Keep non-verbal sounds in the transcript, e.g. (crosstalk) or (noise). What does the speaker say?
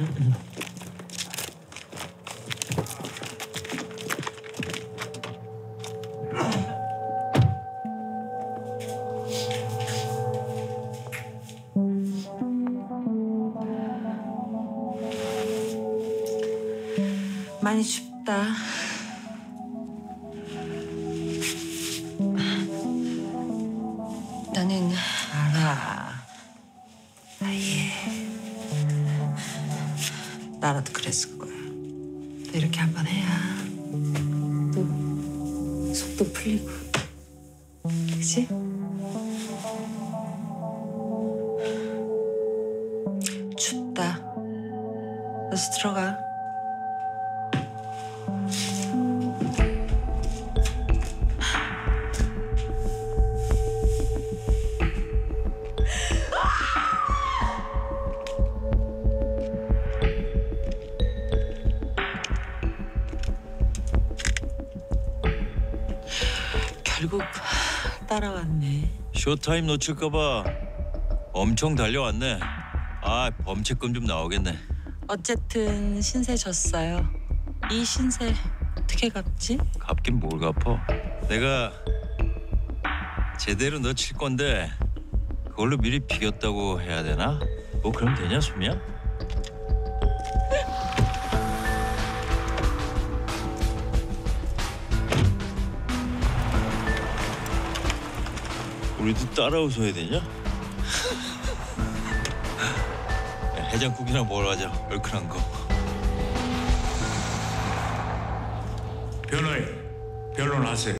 Mm-mm. 많이 춥다. 나는 알아. 아예. 나라도 그랬을 거야. 또 이렇게 한 번 해야 또 속도 풀리고. 그치? 춥다. 어서 들어가. 결국 따라왔네. 쇼타임 놓칠까봐 엄청 달려왔네. 아 범칙금 좀 나오겠네. 어쨌든 신세 졌어요. 이 신세 어떻게 갚지? 갚긴 뭘 갚어. 내가 제대로 너 칠 건데 그걸로 미리 비겼다고 해야 되나? 뭐 그럼 되냐 소미야? 우리도 따라 웃어야 되냐? (laughs) 야, 해장국이나 먹으러 가자 얼큰한 거. 변호인 변론하세요.